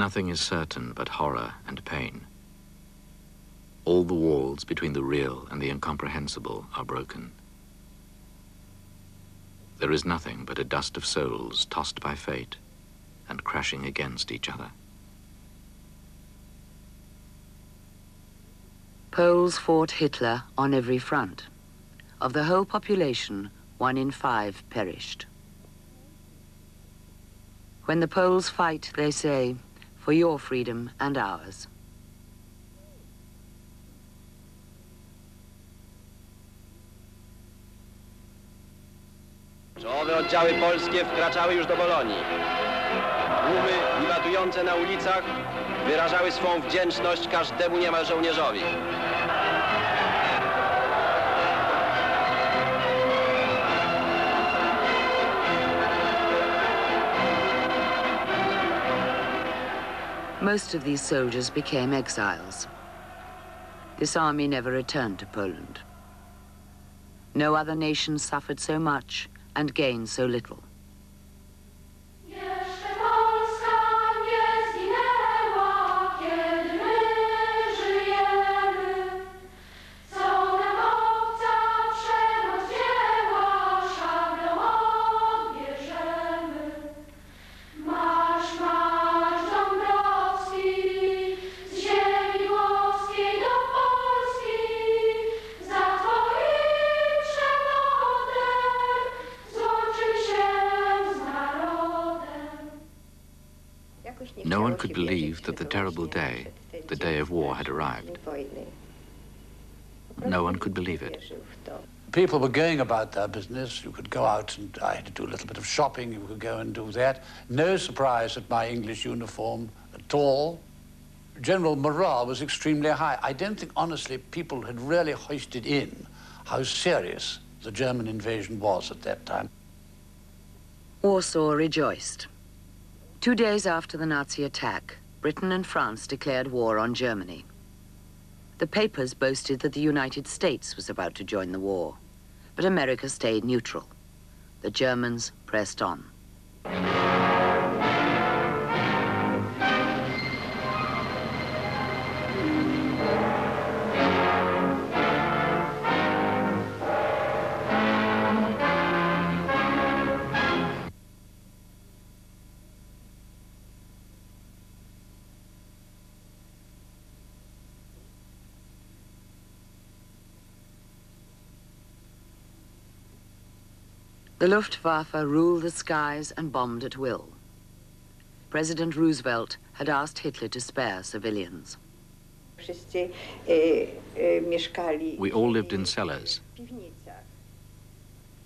Nothing is certain but horror and pain. All the walls between the real and the incomprehensible are broken. There is nothing but a dust of souls tossed by fate and crashing against each other. Poles fought Hitler on every front. Of the whole population, one in five perished. When the Poles fight, they say, for your freedom and ours. Czołowe oddziały polskie wkraczały już do Bolonii. Tłumy milatujące na ulicach wyrażały swą wdzięczność każdemu niemal żołnierzowi. Most of these soldiers became exiles. This army never returned to Poland. No other nation suffered so much and gained so little. That the terrible day, the day of war, had arrived. No one could believe it. People were going about their business. You could go out and I had to do a little bit of shopping. You could go and do that. No surprise at my English uniform at all. General morale was extremely high. I don't think, honestly, people had really hoisted in how serious the German invasion was at that time. Warsaw rejoiced. Two days after the Nazi attack, Britain and France declared war on Germany. The papers boasted that the United States was about to join the war, but America stayed neutral. The Germans pressed on. The Luftwaffe ruled the skies and bombed at will. President Roosevelt had asked Hitler to spare civilians. We all lived in cellars,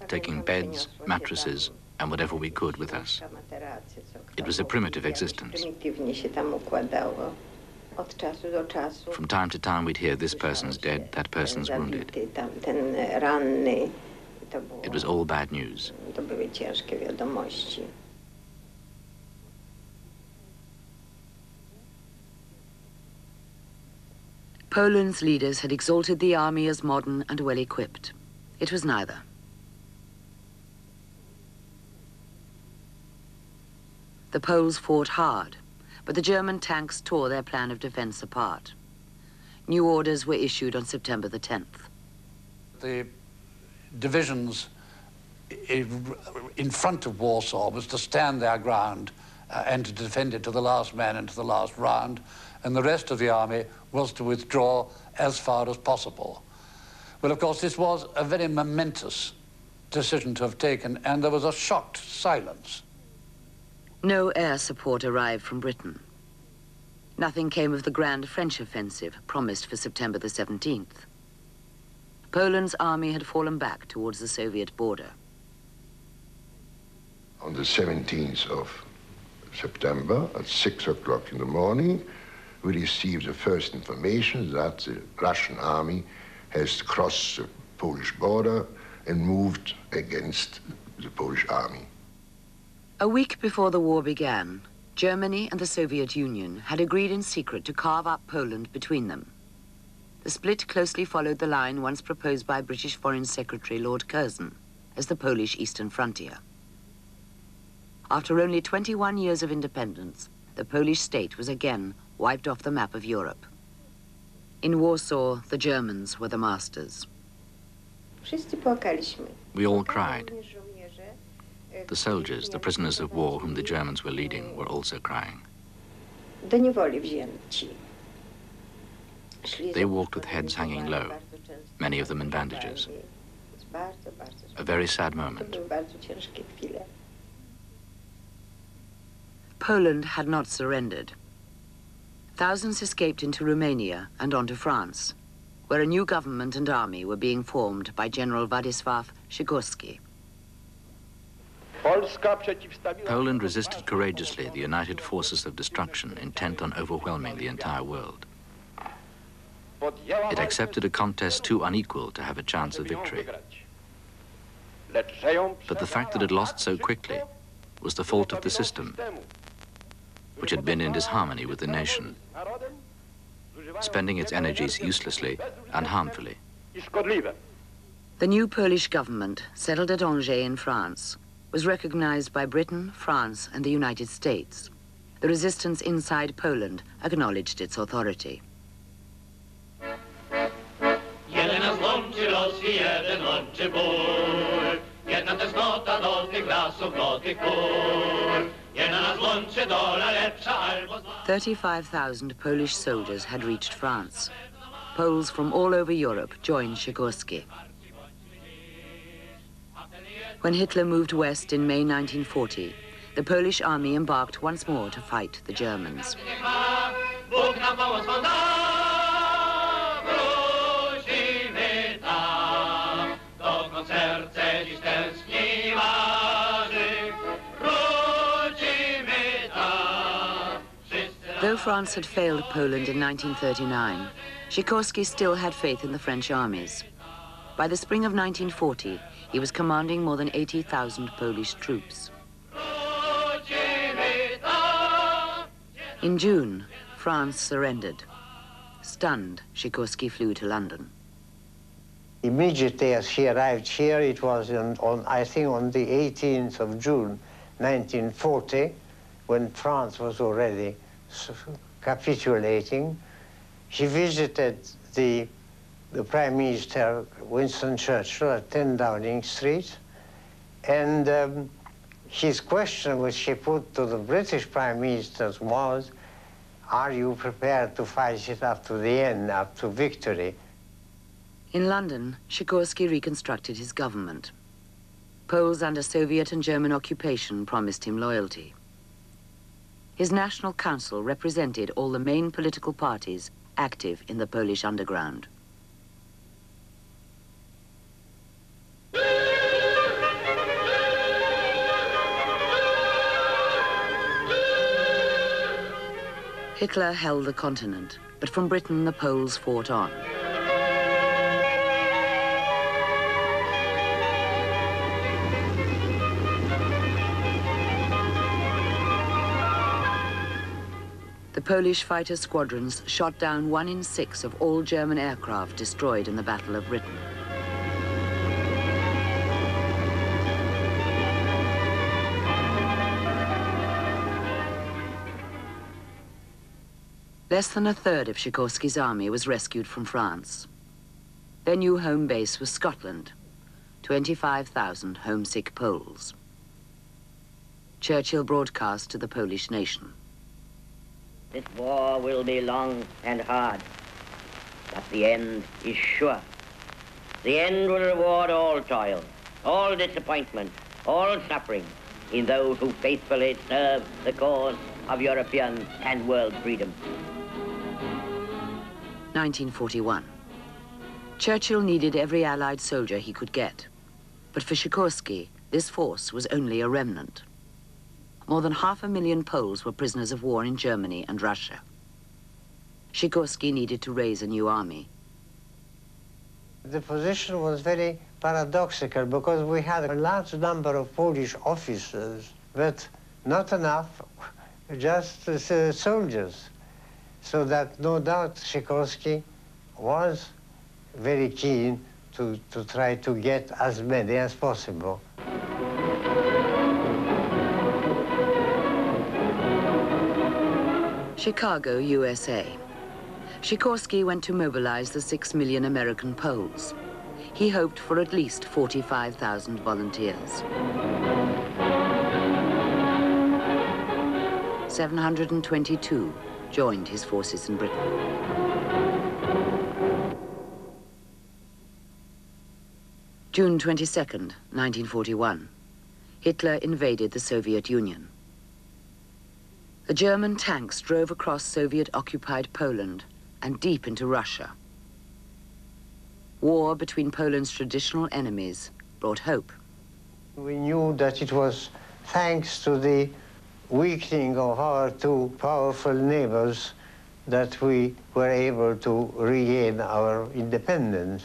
taking beds, mattresses, and whatever we could with us. It was a primitive existence. From time to time, we'd hear this person's dead, that person's wounded. It was all bad news. To były ciężkie wiadomości. Poland's leaders had exalted the army as modern and well equipped. It was neither. The Poles fought hard, but the German tanks tore their plan of defense apart. New orders were issued on September the 10th. The divisions in front of Warsaw was to stand their ground uh, and to defend it to the last man and to the last round, and the rest of the army was to withdraw as far as possible. Well, of course, this was a very momentous decision to have taken, and there was a shocked silence. No air support arrived from Britain. Nothing came of the grand French offensive promised for September the 17th. Poland's army had fallen back towards the Soviet border. On the 17th of September at 6 o'clock in the morning, we received the first information that the Russian army has crossed the Polish border and moved against the Polish army. A week before the war began, Germany and the Soviet Union had agreed in secret to carve up Poland between them. The split closely followed the line once proposed by British Foreign Secretary Lord Curzon as the Polish eastern frontier. After only 21 years of independence, the Polish state was again wiped off the map of Europe. In Warsaw, the Germans were the masters. We all cried. Również żołnierze, The soldiers, the prisoners of war whom the Germans were leading, were also crying. Do niewoli wzięci. Szli They walked with heads hanging low, many of them in bandages. Więc Bardzo, bardzo. A very sad moment. były bardzo ciężkie chwile. Poland had not surrendered. Thousands escaped into Romania and on to France, where a new government and army were being formed by General Władysław Sikorski. Poland resisted courageously the united forces of destruction intent on overwhelming the entire world. Podjęła It accepted a contest too unequal to have a chance of victory. wygrać. Lecz że ją But the fact that it lost so quickly was the fault of the system, which had been in disharmony with the nation, spending its energies uselessly and harmfully. The new Polish government, settled at Angers in France, was recognized by Britain, France, and the United States. The resistance inside Poland acknowledged its authority. I jeden łączy ból. Jedna tęsknota do tych lasów, do tych pól. Jedna nas łączy dola lepsza albo zła. 35,000 Polish soldiers had reached France. Poles from all over Europe joined Sikorski. When Hitler moved west in May 1940, the Polish army embarked once more to fight the Germans. France had failed Poland in 1939, Sikorski still had faith in the French armies. By the spring of 1940, he was commanding more than 80,000 Polish troops. In June, France surrendered. Stunned, Sikorski flew to London. Immediately as he arrived here, it was on, on, I think, on the 18th of June, 1940, when France was already capitulating. He visited the, the Prime Minister, Winston Churchill, at 10 Downing Street, and um, his question, which he put to the British Prime Minister, was, are you prepared to fight it up to the end, up to victory? In London, Sikorski reconstructed his government. Poles under Soviet and German occupation promised him loyalty. His National Council represented all the main political parties active in the Polish underground. Hitler held the continent, but from Britain the Poles fought on. Polish fighter squadrons shot down one in six of all German aircraft destroyed in the Battle of Britain. Less than a third of Sikorski's army was rescued from France. Their new home base was Scotland, 25,000 homesick Poles. Churchill broadcast to the Polish nation. This war will be long and hard, but the end is sure. The end will reward all toil, all disappointment, all suffering in those who faithfully serve the cause of European and world freedom. 1941. Churchill needed every Allied soldier he could get. But for Sikorski, this force was only a remnant. More than half a million Poles were prisoners of war in Germany and Russia. Sikorski needed to raise a new army. The position was very paradoxical because we had a large number of Polish officers, but not enough just uh, soldiers. So that no doubt Sikorski was very keen to, to try to get as many as possible. Chicago, USA. Sikorski went to mobilize the six million American Poles. He hoped for at least 45,000 volunteers. 722 joined his forces in Britain. June 22nd, 1941. Hitler invaded the Soviet Union. The German tanks drove across Soviet-occupied Poland and deep into Russia. War between Poland's traditional enemies brought hope. We knew that it was thanks to the weakening of our two powerful neighbors that we were able to regain our independence.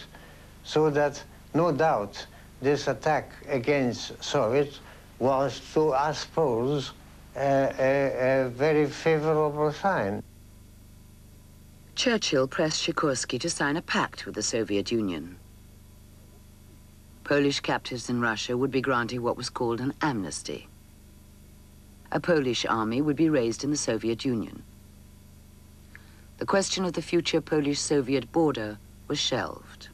So that, no doubt, this attack against Soviets was to us Poles a, a, a very favorable sign. Churchill pressed Sikorski to sign a pact with the Soviet Union. Polish captives in Russia would be granted what was called an amnesty. A Polish army would be raised in the Soviet Union. The question of the future Polish-Soviet border was shelved.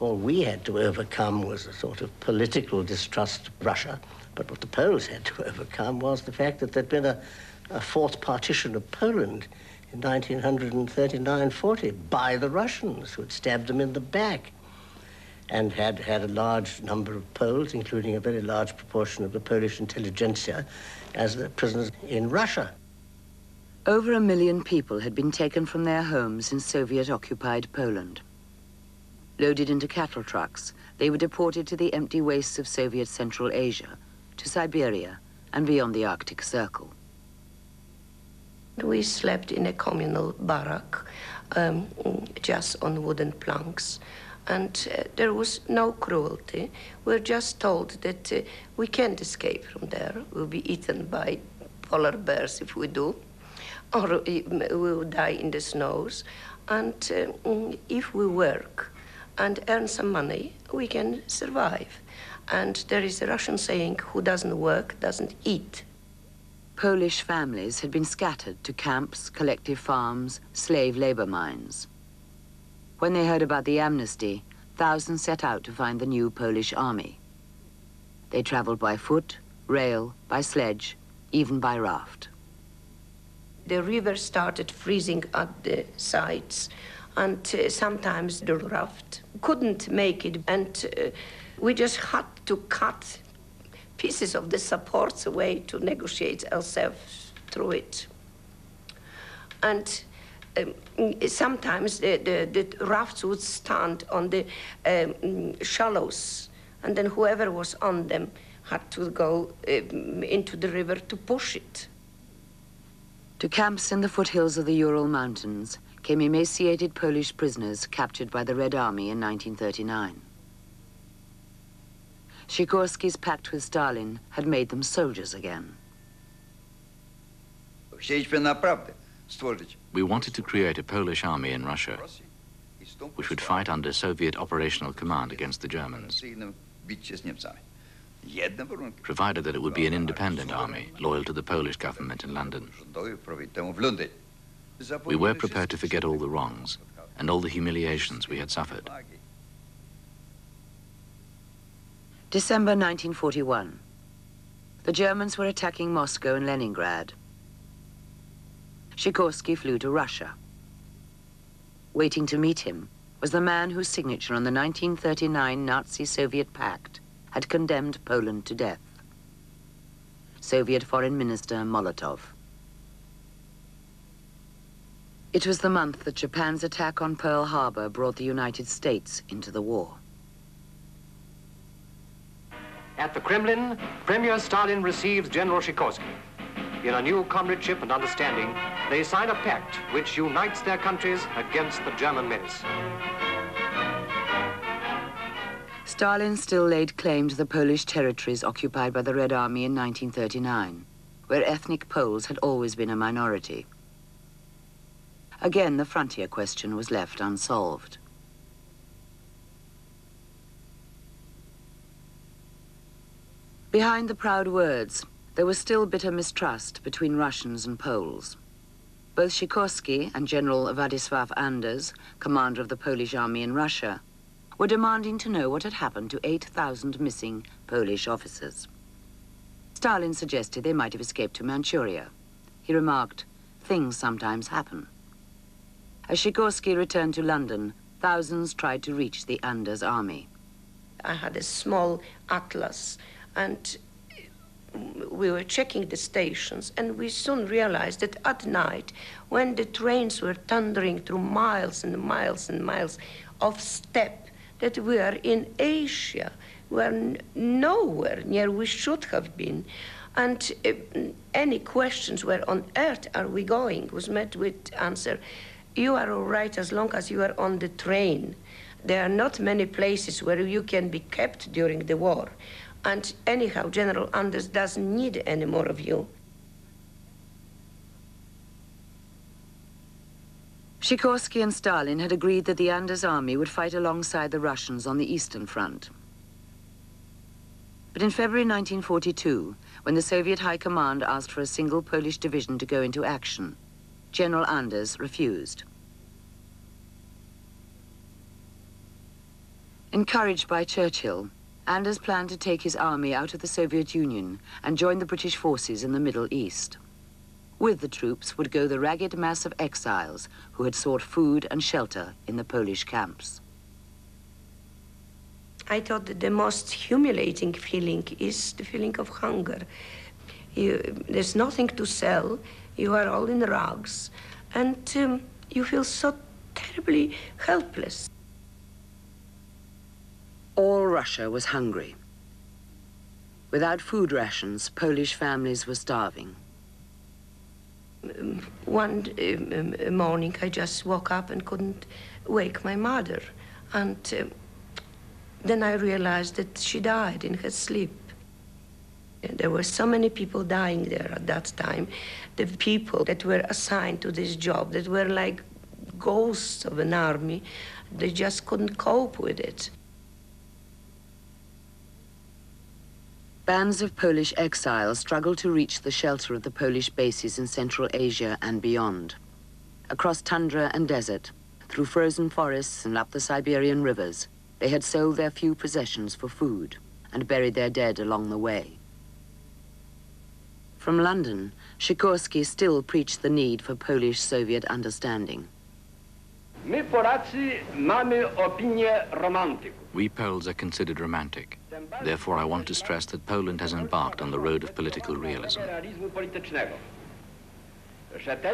All we had to overcome was a sort of political distrust of Russia. But what the Poles had to overcome was the fact that there'd been a, a fourth partition of Poland in 1939-40 by the Russians, who had stabbed them in the back and had had a large number of Poles, including a very large proportion of the Polish intelligentsia, as the prisoners in Russia. Over a million people had been taken from their homes in Soviet-occupied Poland. Loaded into cattle trucks, they were deported to the empty wastes of Soviet Central Asia, to Siberia, and beyond the Arctic Circle. We slept in a communal barrack, um, just on wooden planks, and uh, there was no cruelty. We were just told that uh, we can't escape from there. We'll be eaten by polar bears if we do, or we will die in the snows. And uh, if we work and earn some money, we can survive. And there is a Russian saying, who doesn't work doesn't eat. Polish families had been scattered to camps, collective farms, slave labor mines. When they heard about the amnesty, thousands set out to find the new Polish army. They traveled by foot, rail, by sledge, even by raft. The river started freezing at the sides, and uh, sometimes the raft couldn't make it, and uh, we just had to cut pieces of the supports away to negotiate ourselves through it. And um, sometimes the, the, the, rafts would stand on the um, shallows, and then whoever was on them had to go um, into the river to push it. To camps in the foothills of the Ural Mountains came emaciated Polish prisoners captured by the Red Army in 1939. Sikorski's pact with Stalin had made them soldiers again. We wanted to create a Polish army in Russia, which would fight under Soviet operational command against the Germans, provided that it would be an independent army, loyal to the Polish government in London. We were prepared to forget all the wrongs and all the humiliations we had suffered. December 1941. The Germans were attacking Moscow and Leningrad. Sikorski flew to Russia. Waiting to meet him was the man whose signature on the 1939 Nazi-Soviet pact had condemned Poland to death. Soviet Foreign Minister Molotov. It was the month that Japan's attack on Pearl Harbor brought the United States into the war. At the Kremlin, Premier Stalin receives General Sikorski. In a new comradeship and understanding, they sign a pact which unites their countries against the German menace. Stalin still laid claim to the Polish territories occupied by the Red Army in 1939, where ethnic Poles had always been a minority. Again, the frontier question was left unsolved. Behind the proud words, there was still bitter mistrust between Russians and Poles. Both Sikorski and General Władysław Anders, commander of the Polish army in Russia, were demanding to know what had happened to 8,000 missing Polish officers. Stalin suggested they might have escaped to Manchuria. He remarked, things sometimes happen. As Sikorski returned to London, thousands tried to reach the Anders army. I had a small atlas and we were checking the stations and we soon realized that at night when the trains were thundering through miles and miles and miles of steppe that we are in asia where nowhere near we should have been. And uh, any questions where on earth are we going was met with answer you are all right as long as you are on the train. There are not many places where you can be kept during the war and anyhow, General Anders doesn't need any more of you. Sikorski and Stalin had agreed that the Anders army would fight alongside the Russians on the Eastern Front. But in February 1942, when the Soviet High Command asked for a single Polish division to go into action, General Anders refused. Encouraged by Churchill, Anders planned to take his army out of the Soviet Union and join the British forces in the Middle East. With the troops would go the ragged mass of exiles who had sought food and shelter in the Polish camps. I thought that the most humiliating feeling is the feeling of hunger. You, there's nothing to sell, you are all in rags, and um, you feel so terribly helpless. All Russia was hungry. Without food rations, Polish families were starving. Um, one um, um, morning, I just woke up and couldn't wake my mother. And uh, then I realized that she died in her sleep. And there were so many people dying there at that time. The people that were assigned to this job, that were like ghosts of an army, they just couldn't cope with it. Bands of Polish exiles struggled to reach the shelter of the Polish bases in Central Asia and beyond. Across tundra and desert, through frozen forests and up the Siberian rivers, they had sold their few possessions for food and buried their dead along the way. From London, Sikorski still preached the need for Polish-Soviet understanding. We Poles are considered romantic. Therefore, I want to stress that Poland has embarked on the road of political realism.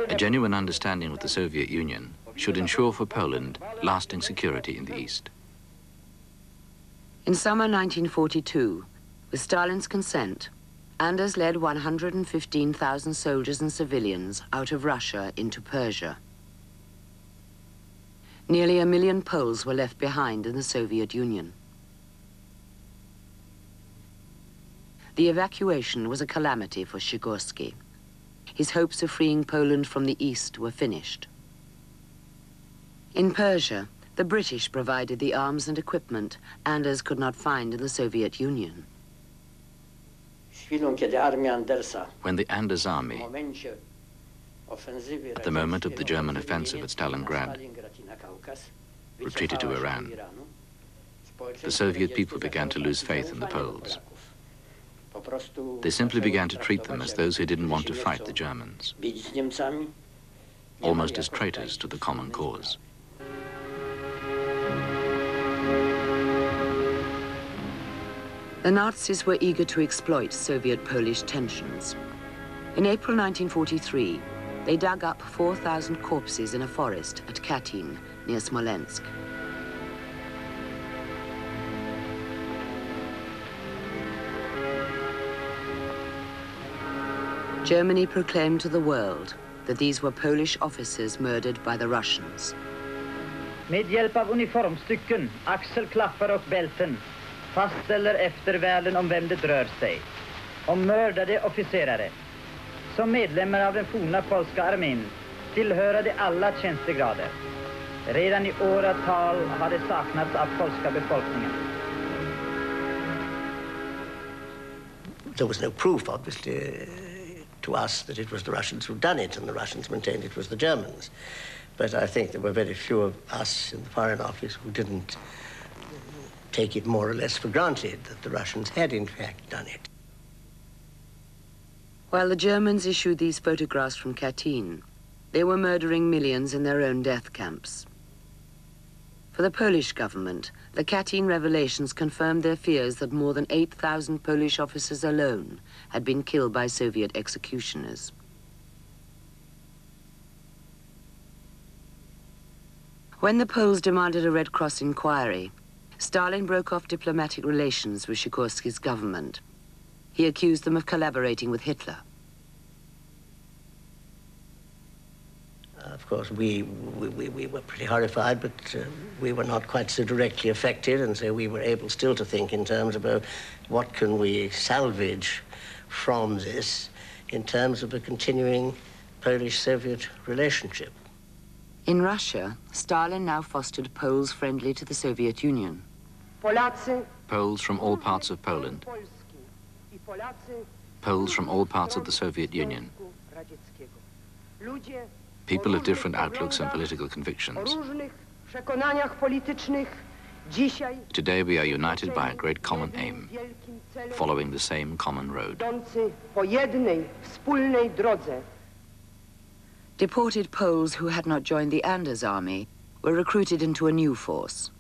A genuine understanding with the Soviet Union should ensure for Poland lasting security in the East. In summer 1942, with Stalin's consent, Anders led 115,000 soldiers and civilians out of Russia into Persia. Nearly a million Poles were left behind in the Soviet Union. The evacuation was a calamity for Sikorski. His hopes of freeing Poland from the east were finished. In Persia, the British provided the arms and equipment Anders could not find in the Soviet Union. When the Anders army, at the moment of the German offensive at Stalingrad, retreated to Iran, the Soviet people began to lose faith in the Poles. They simply began to treat them as those who didn't want to fight the Germans, almost as traitors to the common cause. The Nazis were eager to exploit Soviet-Polish tensions. In April 1943, they dug up 4,000 corpses in a forest at Katyn, near Smolensk. Germany proclaimed to the world that these were Polish officers murdered by the Russians. Med hjälp av uniformstycken, axelklaffar och bälten fastställer eftervärlden om vem det rör sig. Om mördade officerare, som medlemmar av den forna polska armén tillhöra de alla tjänstegrader. Redan i åratal har det saknats av polska befolkningen. There was no proof, obviously. Uh, to us that it was the Russians who'd done it, and the Russians maintained it was the Germans. But I think there were very few of us in the Foreign Office who didn't uh, take it more or less for granted that the Russians had in fact done it. While the Germans issued these photographs from Katyn, they were murdering millions in their own death camps. For the Polish government, the Katyn revelations confirmed their fears that more than 8,000 Polish officers alone had been killed by Soviet executioners. When the Poles demanded a Red Cross inquiry, Stalin broke off diplomatic relations with Sikorski's government. He accused them of collaborating with Hitler. Of course, we, we, we were pretty horrified, but uh, we were not quite so directly affected, and so we were able still to think in terms about what can we salvage from this in terms of a continuing Polish-Soviet relationship. In Russia, Stalin now fostered Poles friendly to the Soviet Union. Polacy. Poles from all parts of Poland. Poles from all parts of the Soviet Union. People of different outlooks and political convictions. Today we are united by a great common aim, following the same common road. Deported Poles who had not joined the Anders army were recruited into a new force.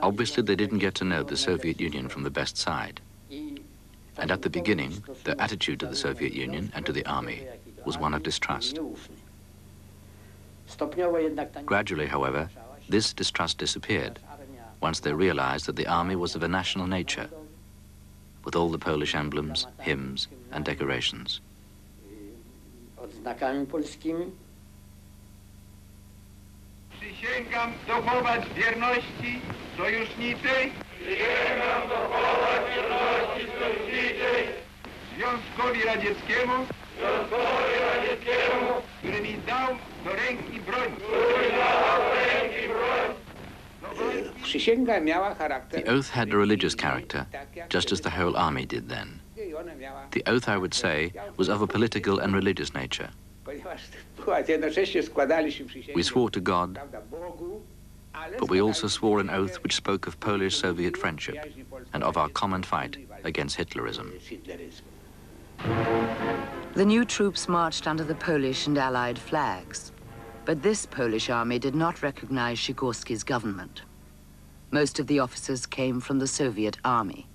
Obviously, they didn't get to know the Soviet Union from the best side. And at the beginning, their attitude to the Soviet Union and to the army was one of distrust. Gradually, however, this distrust disappeared once they realized that the army was of a national nature, with all the Polish emblems, hymns, and decorations. Przysięgam dochować wierności sojuszniczej. Przysięgam dochować wierności sojuszniczej. Związkowi Radzieckiemu. Związkowi Radzieckiemu. Który mi dał do ręki broń. Który dał do ręki broń. Przysięga miała charakter. The oath had a religious character, just as the whole army did then. The oath, I would say, was of a political and religious nature. We swore to God, but we also swore an oath which spoke of Polish-Soviet friendship and of our common fight against Hitlerism. The new troops marched under the Polish and Allied flags, but this Polish army did not recognize Sikorski's government. Most of the officers came from the Soviet army.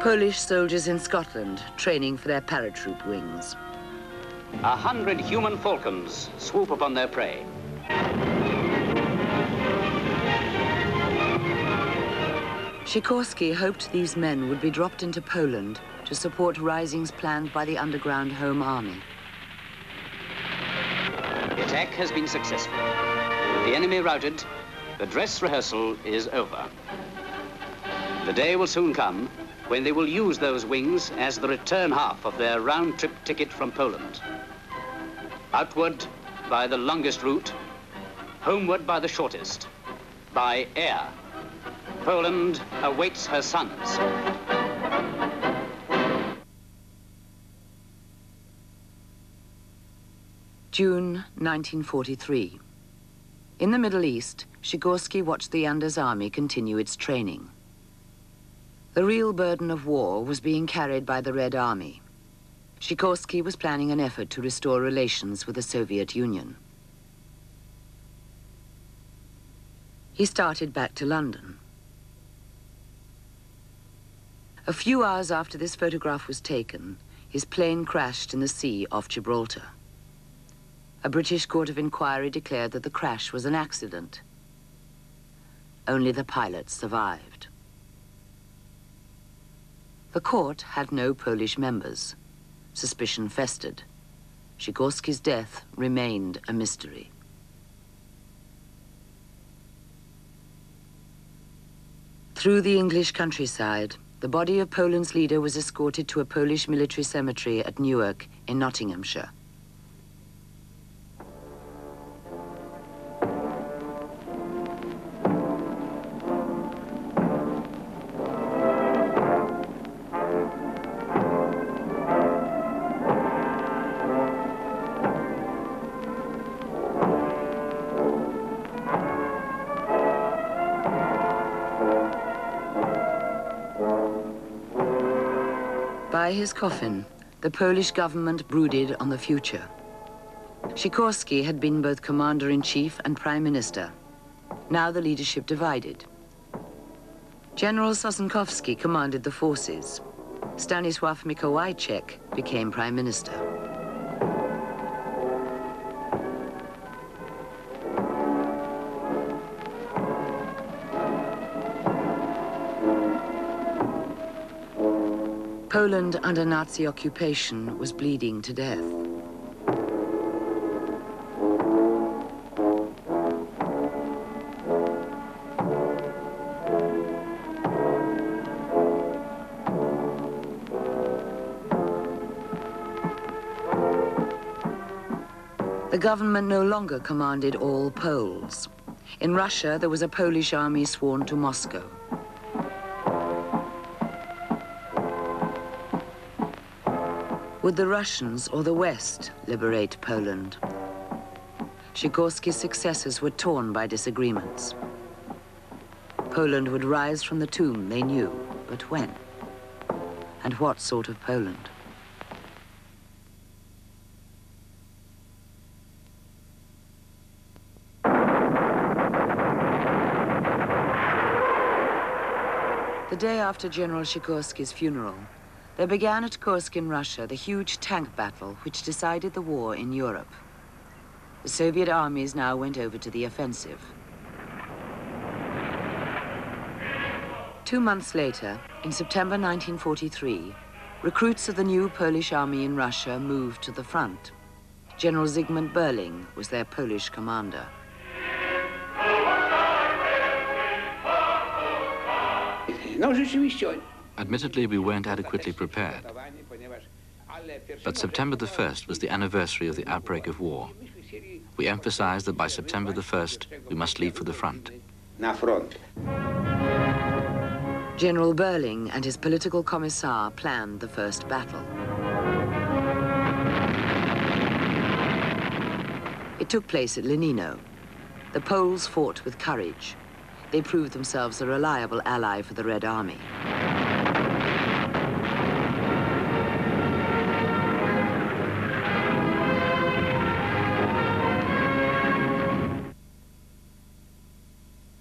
Polish soldiers in Scotland training for their paratroop wings. A hundred human falcons swoop upon their prey. Sikorski hoped these men would be dropped into Poland to support risings planned by the underground Home Army. The attack has been successful. The enemy routed, the dress rehearsal is over. The day will soon come when they will use those wings as the return half of their round-trip ticket from Poland. Outward by the longest route, homeward by the shortest, by air. Poland awaits her sons. June 1943. In the Middle East, Sikorski watched the Anders army continue its training. The real burden of war was being carried by the Red Army. Sikorski was planning an effort to restore relations with the Soviet Union. He started back to London. A few hours after this photograph was taken, his plane crashed in the sea off Gibraltar. A British court of inquiry declared that the crash was an accident. Only the pilot survived. The court had no Polish members. Suspicion festered. Sikorski's death remained a mystery. Through the English countryside, the body of Poland's leader was escorted to a Polish military cemetery at Newark in Nottinghamshire. By his coffin, the Polish government brooded on the future. Sikorski had been both commander-in-chief and prime minister. Now the leadership divided. General Sosnkowski commanded the forces. Stanisław Mikołajczyk became prime minister. Poland under Nazi occupation was bleeding to death. The government no longer commanded all Poles. In Russia, there was a Polish army sworn to Moscow. Would the Russians or the West liberate Poland? Sikorski's successors were torn by disagreements. Poland would rise from the tomb, they knew, but when? And what sort of Poland? The day after General Sikorski's funeral, there began at Kursk in Russia the huge tank battle which decided the war in Europe. The Soviet armies now went over to the offensive. Two months later, in September 1943, recruits of the new Polish army in Russia moved to the front. General Zygmunt Berling was their Polish commander. No, rzeczywiście. Admittedly, we weren't adequately prepared. But September the 1st was the anniversary of the outbreak of war. We emphasized that by September the 1st, we must leave for the front. Na. General Berling and his political commissar planned the first battle. It took place at Lenino. The Poles fought with courage. They proved themselves a reliable ally for the Red Army.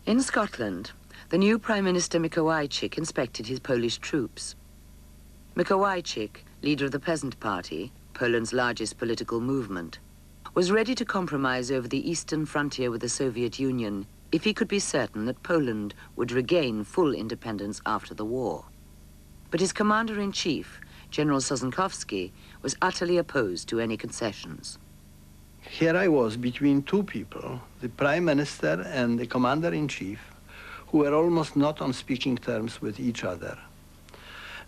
In Scotland, the new Prime Minister Mikołajczyk inspected his Polish troops. Mikołajczyk, leader of the Peasant Party, Poland's largest political movement, was ready to compromise over the eastern frontier with the Soviet Union if he could be certain that Poland would regain full independence after the war. But his commander-in-chief, General Sosnkowski, was utterly opposed to any concessions. Here I was between two people, the prime minister and the commander-in-chief, who were almost not on speaking terms with each other.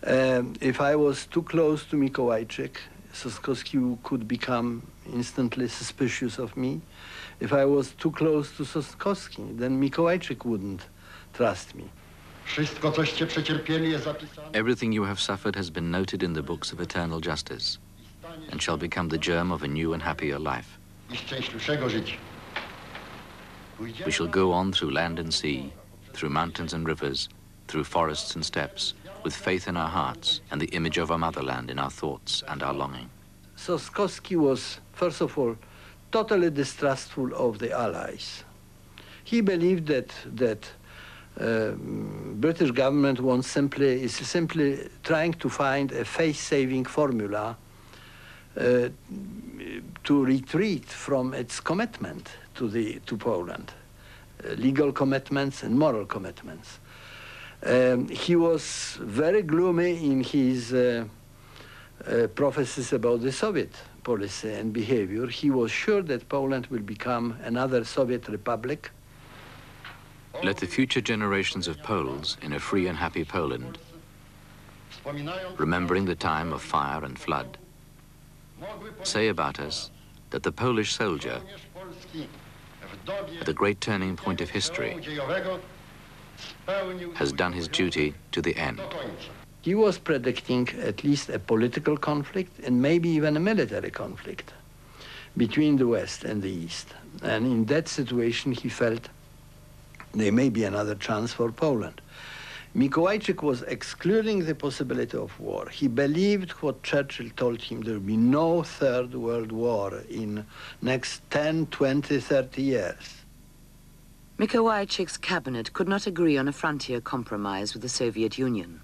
Um, if I was too close to Mikołajczyk, Sosnkowski could become instantly suspicious of me. If I was too close to Sosnkowski, then Mikołajczyk wouldn't trust me. Wszystko, coście przecierpieli, jest zapisane. Everything you have suffered has been noted in the books of eternal justice and shall become the germ of a new and happier life. I szczęśliwszego życia. We shall go on through land and sea, through mountains and rivers, through forests and steppes, with faith in our hearts and the image of our motherland in our thoughts and our longing. Sosnkowski was, first of all, totally distrustful of the Allies. He believed that that uh, British government wants simply is simply trying to find a face-saving formula uh, to retreat from its commitment to the to Poland, uh, legal commitments and moral commitments. Um, he was very gloomy in his uh, uh, prophecies about the Soviet policy and behavior. He was sure that Poland will become another Soviet republic. Let the future generations of Poles in a free and happy Poland, remembering the time of fire and flood, say about us that the Polish soldier, at the great turning point of history, has done his duty to the end. He was predicting at least a political conflict and maybe even a military conflict between the West and the East. And in that situation, he felt there may be another chance for Poland. Mikołajczyk was excluding the possibility of war. He believed what Churchill told him there will be no third world war in next 10, 20, 30 years. Mikołajczyk's cabinet could not agree on a frontier compromise with the Soviet Union.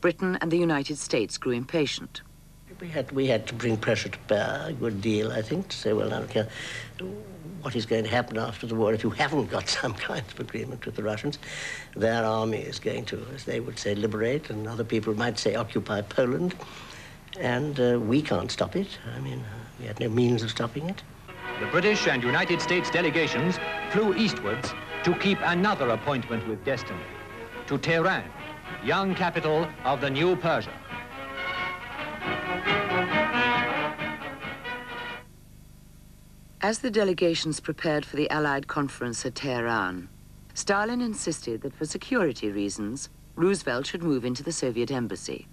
Britain and the United States grew impatient. We had, we had to bring pressure to bear a good deal, I think, to say, well, now, okay, what is going to happen after the war if you haven't got some kind of agreement with the Russians? Their army is going to, as they would say, liberate, and other people might say occupy Poland. And uh, we can't stop it. I mean, uh, we had no means of stopping it. The British and United States delegations flew eastwards to keep another appointment with destiny, to Tehran, young capital of the new Persia. As the delegations prepared for the Allied conference at Tehran, Stalin insisted that for security reasons, Roosevelt should move into the Soviet embassy.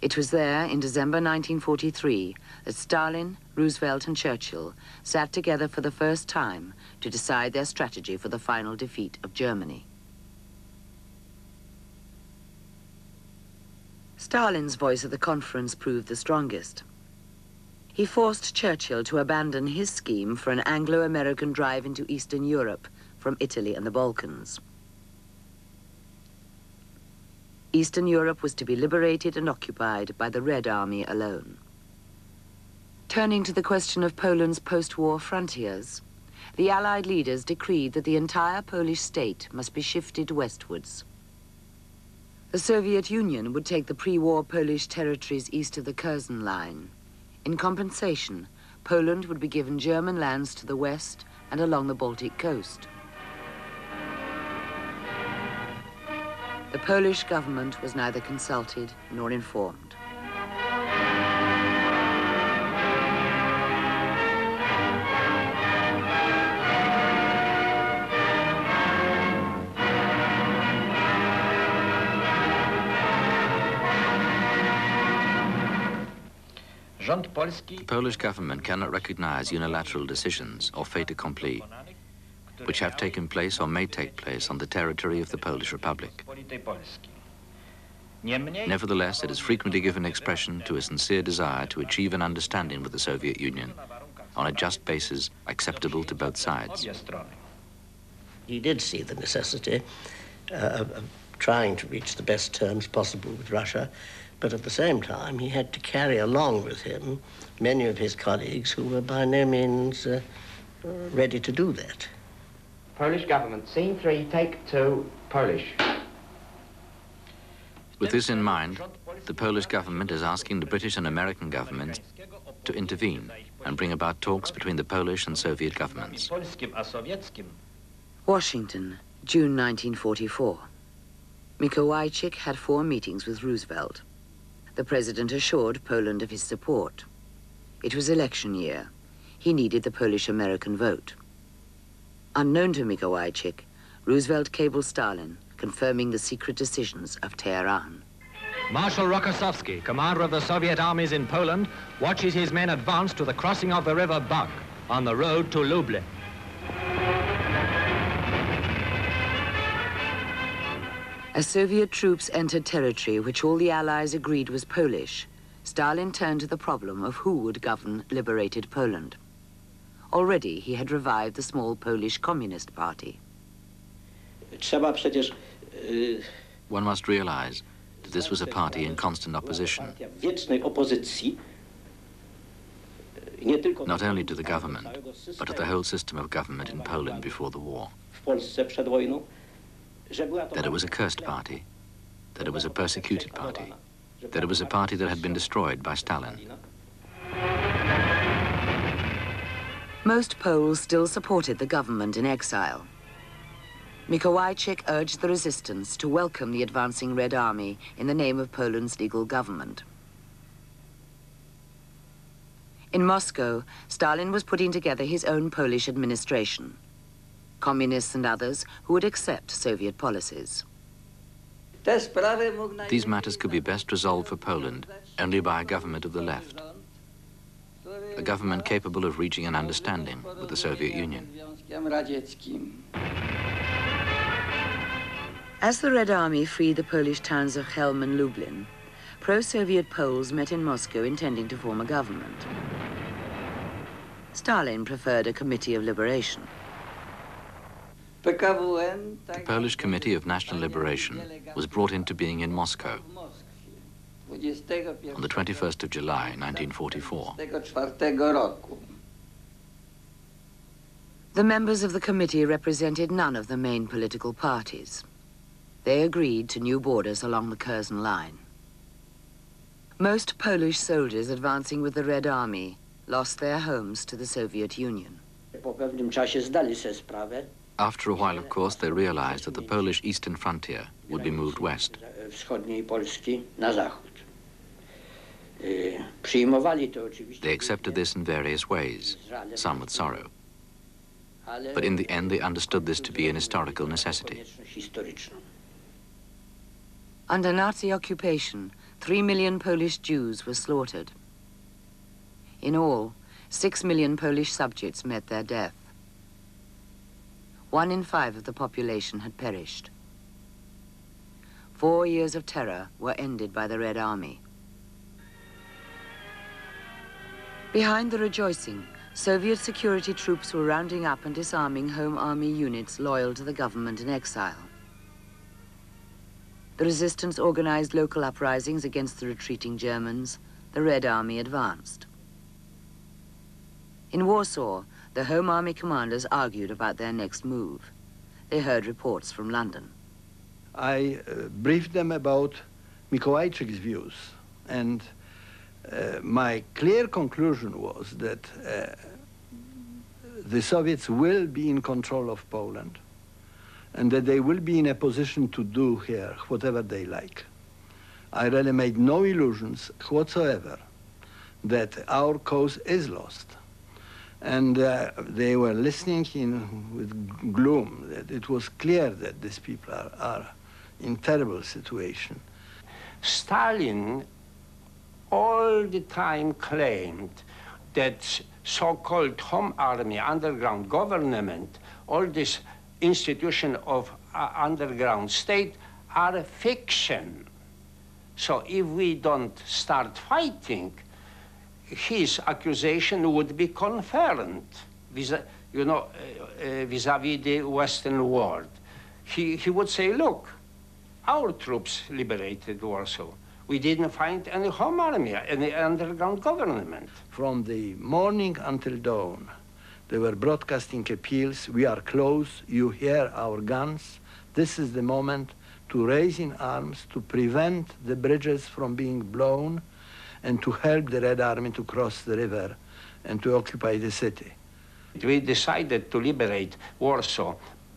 It was there, in December 1943, that Stalin, Roosevelt and Churchill sat together for the first time to decide their strategy for the final defeat of Germany. Stalin's voice at the conference proved the strongest. He forced Churchill to abandon his scheme for an Anglo-American drive into Eastern Europe from Italy and the Balkans. Eastern Europe was to be liberated and occupied by the Red Army alone. Turning to the question of Poland's post-war frontiers, the Allied leaders decreed that the entire Polish state must be shifted westwards. The Soviet Union would take the pre-war Polish territories east of the Curzon Line. In compensation, Poland would be given German lands to the west and along the Baltic coast. The Polish government was neither consulted nor informed. The Polish government cannot recognize unilateral decisions or fait accompli which have taken place or may take place on the territory of the Polish Republic. Nevertheless, it has frequently given expression to a sincere desire to achieve an understanding with the Soviet Union on a just basis acceptable to both sides. He did see the necessity uh, of trying to reach the best terms possible with Russia, but at the same time he had to carry along with him many of his colleagues who were by no means uh, ready to do that. Polish government, scene three, take two, Polish. With this in mind, the Polish government is asking the British and American governments to intervene and bring about talks between the Polish and Soviet governments. Washington, June 1944. Mikołajczyk had four meetings with Roosevelt. The president assured Poland of his support. It was election year. He needed the Polish-American vote. Unknown to Mikołajczyk, Roosevelt cabled Stalin, confirming the secret decisions of Tehran. Marshal Rokossovsky, commander of the Soviet armies in Poland, watches his men advance to the crossing of the river Bug on the road to Lublin. As Soviet troops entered territory which all the Allies agreed was Polish, Stalin turned to the problem of who would govern liberated Poland. Already he had revived the small Polish Communist Party. One must realize that this was a party in constant opposition, not only to the government, but to the whole system of government in Poland before the war. That it was a cursed party, that it was a persecuted party, that it was a party that had been destroyed by Stalin. Most Poles still supported the government in exile. Mikołajczyk urged the resistance to welcome the advancing Red Army in the name of Poland's legal government. In Moscow, Stalin was putting together his own Polish administration communists and others who would accept Soviet policies. These matters could be best resolved for Poland only by a government of the left, a government capable of reaching an understanding with the Soviet Union. As the Red Army freed the Polish towns of Chelm and Lublin, pro-Soviet Poles met in Moscow intending to form a government. Stalin preferred a committee of liberation. The Polish Committee of National Liberation was brought into being in Moscow on the 21st of July, 1944. The members of the committee represented none of the main political parties. They agreed to new borders along the Curzon line. Most Polish soldiers advancing with the Red Army lost their homes to the Soviet Union. After a while, of course, they realized that the Polish eastern frontier would be moved west. They accepted this in various ways, some with sorrow. But in the end, they understood this to be an historical necessity. Under Nazi occupation, three million Polish Jews were slaughtered. In all, six million Polish subjects met their death. One in five of the population had perished. Four years of terror were ended by the Red Army. Behind the rejoicing, Soviet security troops were rounding up and disarming Home Army units loyal to the government in exile. The resistance organized local uprisings against the retreating Germans. The Red Army advanced. In Warsaw, the Home Army commanders argued about their next move. They heard reports from London. I uh, briefed them about Mikołajczyk's views, and uh, my clear conclusion was that uh, the Soviets will be in control of Poland and that they will be in a position to do here whatever they like. I really made no illusions whatsoever that our cause is lost. And uh, they were listening in with gloom, that it was clear that these people are, are in terrible situation. Stalin all the time claimed that so-called home army, underground government, all this institution of uh, underground state are fiction. So if we don't start fighting, his accusation would be confirmed, vis you know, uh, uh, vis-a-vis the Western world. He, he would say, look, our troops liberated Warsaw. We didn't find any home army, any underground government. From the morning until dawn, they were broadcasting appeals, we are close, you hear our guns. This is the moment to raise in arms, to prevent the bridges from being blown, and to help the Red Army to cross the river and to occupy the city. We decided to liberate Warsaw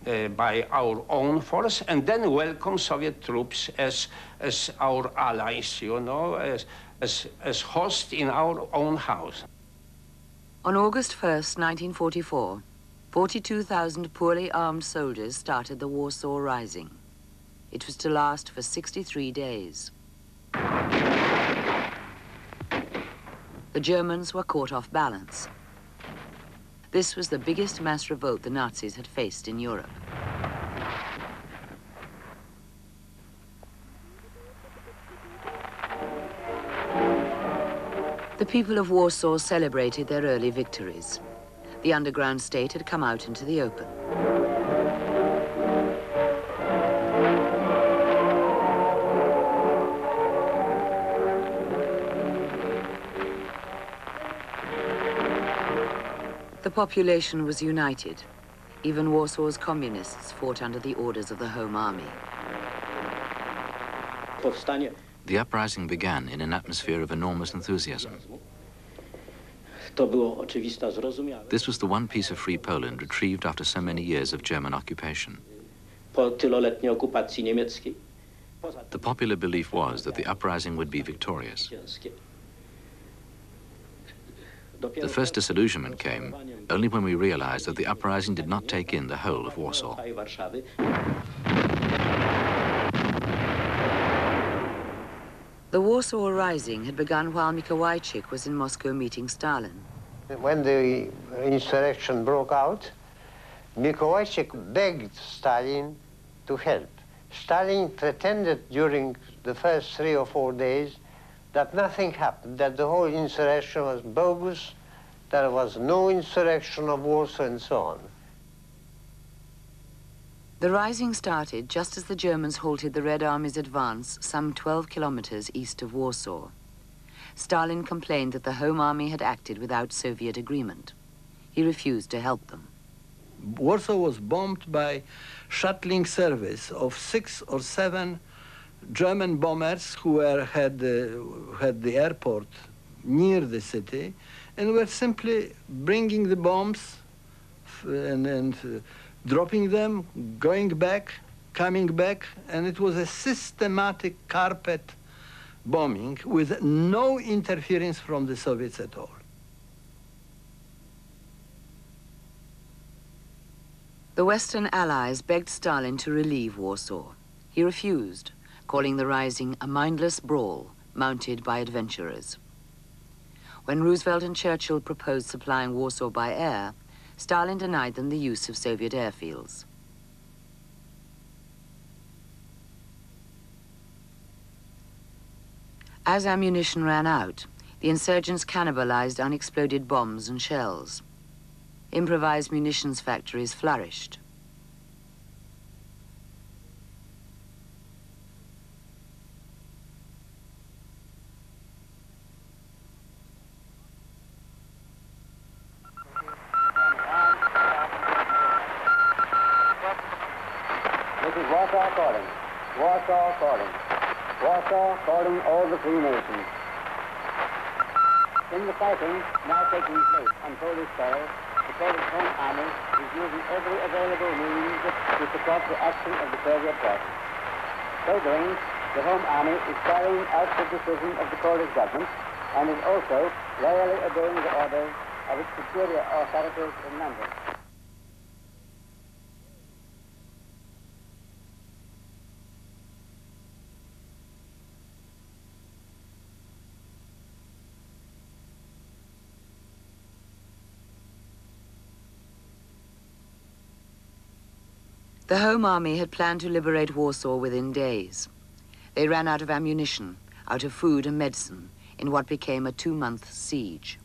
uh, by our own force and then welcome Soviet troops as, as our allies, you know, as, as, as hosts in our own house. On August 1st, 1944, 42,000 poorly armed soldiers started the Warsaw Rising. It was to last for 63 days. The Germans were caught off balance. This was the biggest mass revolt the Nazis had faced in Europe. The people of Warsaw celebrated their early victories. The underground state had come out into the open. The population was united. Even Warsaw's communists fought under the orders of the Home Army. The uprising began in an atmosphere of enormous enthusiasm. This was the one piece of free Poland retrieved after so many years of German occupation. The popular belief was that the uprising would be victorious. The first disillusionment came only when we realized that the uprising did not take in the whole of Warsaw. The Warsaw Rising had begun while Mikołajczyk was in Moscow meeting Stalin. When the insurrection broke out, Mikołajczyk begged Stalin to help. Stalin pretended during the first three or four days that nothing happened, that the whole insurrection was bogus, there was no insurrection of Warsaw and so on. The rising started just as the Germans halted the Red Army's advance some 12 kilometers east of Warsaw. Stalin complained that the Home Army had acted without Soviet agreement. He refused to help them. Warsaw was bombed by shuttling service of six or seven German bombers who were, had, uh, had the airport near the city and were simply bringing the bombs and, and uh, dropping them, going back, coming back, and it was a systematic carpet bombing with no interference from the Soviets at all. The Western Allies begged Stalin to relieve Warsaw. He refused, calling the rising a mindless brawl mounted by adventurers. When Roosevelt and Churchill proposed supplying Warsaw by air, Stalin denied them the use of Soviet airfields. As ammunition ran out, the insurgents cannibalized unexploded bombs and shells. Improvised munitions factories flourished. This is Warsaw calling. Warsaw calling. Warsaw calling all the three nations. In the fighting now taking place on Polish soil, the Polish Home Army is using every available means to support the action of the Soviet forces. So doing, the Home Army is carrying out the decision of the Polish government and is also loyally obeying the orders of its superior authorities in London. The Home Army had planned to liberate Warsaw within days. They ran out of ammunition, out of food and medicine, in what became a two-month siege.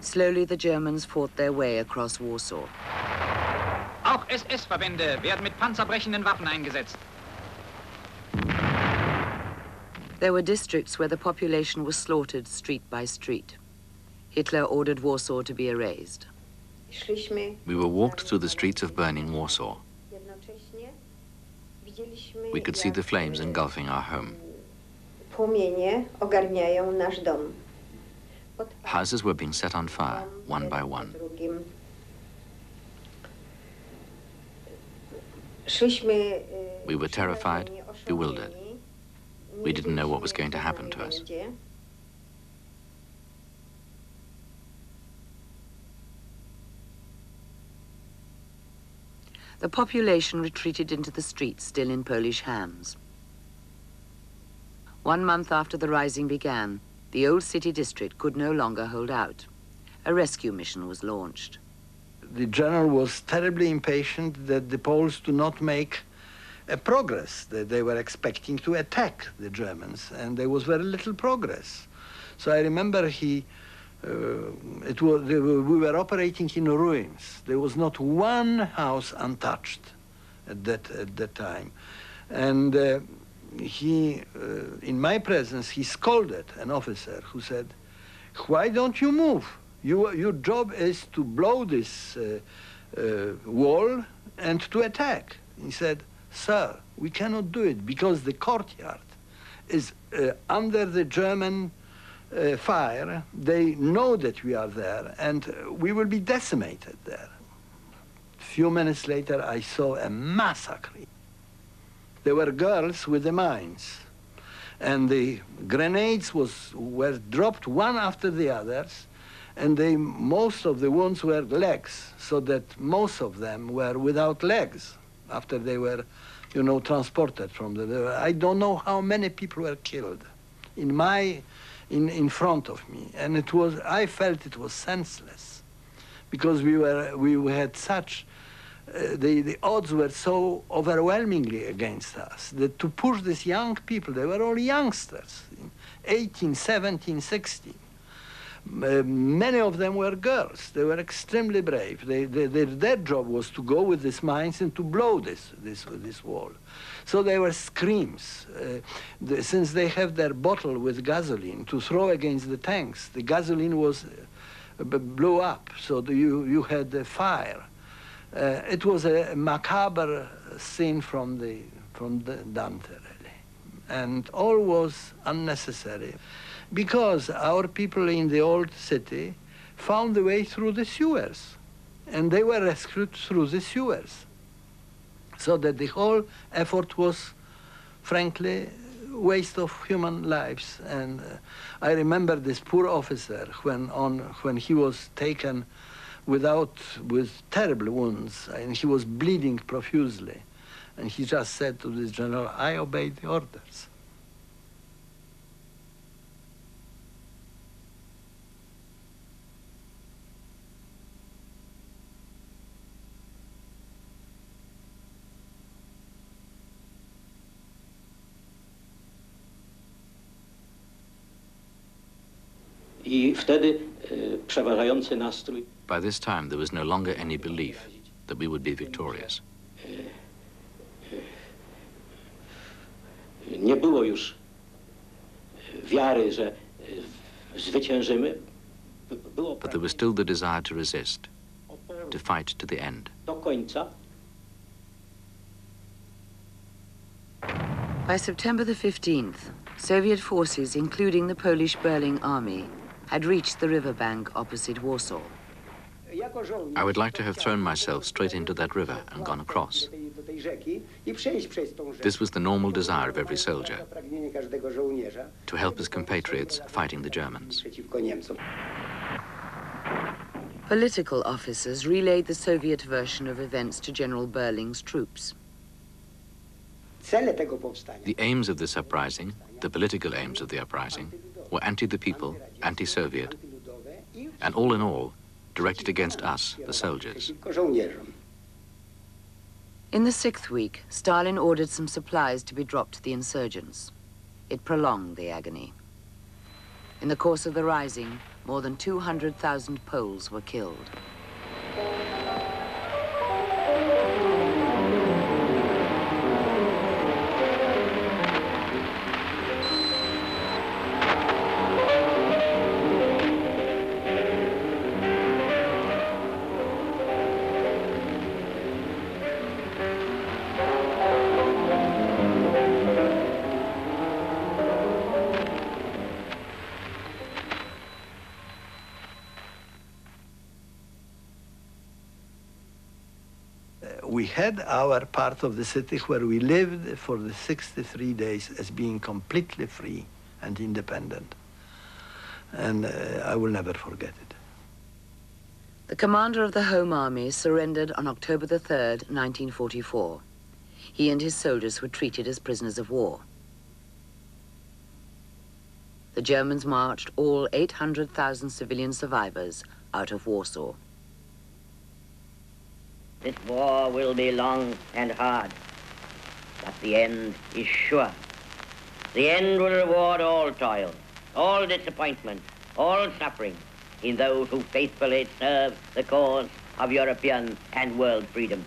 Slowly, the Germans fought their way across Warsaw. Auch SS-Verbände werden mit panzerbrechenden Waffen eingesetzt. There were districts where the population was slaughtered street by street. Hitler ordered Warsaw to be erased. We were walked through the streets of burning Warsaw. We could see the flames engulfing our home. Płomienie ogarniają nasz dom. Houses were being set on fire, one by one. Drugim. Szliśmy We were terrified, bewildered. We didn't know what was going to happen to us. The population retreated into the streets, still in Polish hands. One month after the rising began, the old city district could no longer hold out. A rescue mission was launched. The general was terribly impatient that the Poles do not make a progress, that they were expecting to attack the Germans, and there was very little progress. So I remember he, uh, it was, they were, we were operating in ruins. There was not one house untouched at that, at that time. And uh, he, uh, in my presence, he scolded an officer who said, why don't you move? You, your job is to blow this uh, uh, wall and to attack. He said, sir, we cannot do it because the courtyard is uh, under the German uh, fire. They know that we are there and uh, we will be decimated there. A few minutes later, I saw a massacre. There were girls with the mines and the grenades was, were dropped one after the others and they, most of the wounds were legs, so that most of them were without legs after they were you know, transported from the. I don't know how many people were killed in my, in, in front of me. And it was, I felt it was senseless because we were, we had such, uh, the, the odds were so overwhelmingly against us that to push these young people, they were all youngsters, 18, 17, 16. Uh, many of them were girls. They were extremely brave. They, they, their, job was to go with these mines and to blow this, this, this wall. So there were screams. Uh, the, since they have their bottle with gasoline to throw against the tanks, the gasoline was uh, blew up, so the, you, you had a fire. Uh, it was a macabre scene from, the, from the Dante, really. And all was unnecessary because our people in the old city found the way through the sewers and they were rescued through the sewers. So that the whole effort was, frankly, waste of human lives. And uh, I remember this poor officer when, on, when he was taken without, with terrible wounds, and he was bleeding profusely. And he just said to this general, I obeyed the orders. I wtedy przeważający nastrój By this time, there was no longer any belief that we would be victorious. nie było już wiary, że zwyciężymy. But there was still the desire to resist, to fight to the end. do końca. By September the 15th, Soviet forces, including the Polish Berling army, had reached the riverbank opposite Warsaw. I would like to have thrown myself straight into that river and gone across. do tej rzeki i przejść przez tą rzekę. This was the normal desire of every soldier, Pragnienie każdego żołnierza to help his compatriots fighting the Germans. Political officers relayed the Soviet version of events to General Berling's troops. Cele tego powstania The aims of this uprising, the political aims of the uprising, were anti the people, anti Soviet, and all in all, directed against us, the soldiers. In the sixth week, Stalin ordered some supplies to be dropped to the insurgents. It prolonged the agony. In the course of the rising, more than 200,000 Poles were killed. Our part of the city where we lived for the 63 days as being completely free and independent. And uh, I will never forget it. The commander of the Home Army surrendered on October the 3rd, 1944. He and his soldiers were treated as prisoners of war. The Germans marched all 800,000 civilian survivors out of Warsaw. This war will be long and hard, but the end is sure. The end will reward all toil, all disappointment, all suffering in those who faithfully serve the cause of European and world freedom.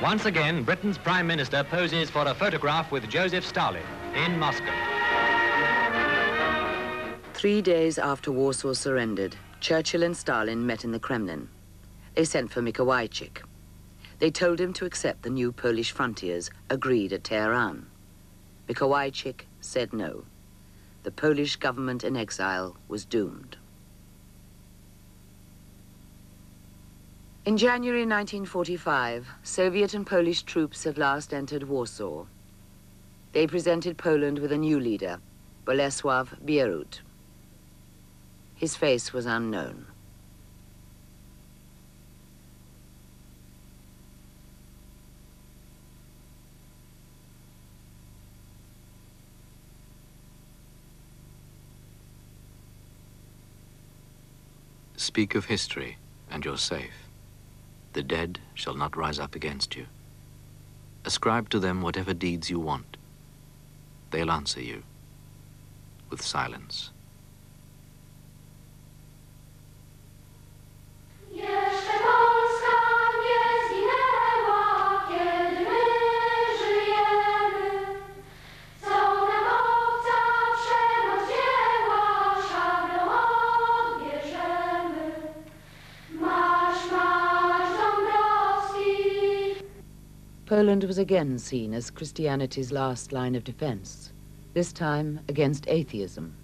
Once again, Britain's Prime Minister poses for a photograph with Joseph Stalin in Moscow. Three days after Warsaw surrendered, Churchill and Stalin met in the Kremlin. They sent for Mikołajczyk. They told him to accept the new Polish frontiers agreed at Tehran. Mikołajczyk said no. The Polish government in exile was doomed. In January 1945, Soviet and Polish troops at last entered Warsaw. They presented Poland with a new leader, Bolesław Bierut. His face was unknown. Speak of history, and you're safe. The dead shall not rise up against you. Ascribe to them whatever deeds you want. They'll answer you with silence. Poland was again seen as Christianity's last line of defense, this time against atheism.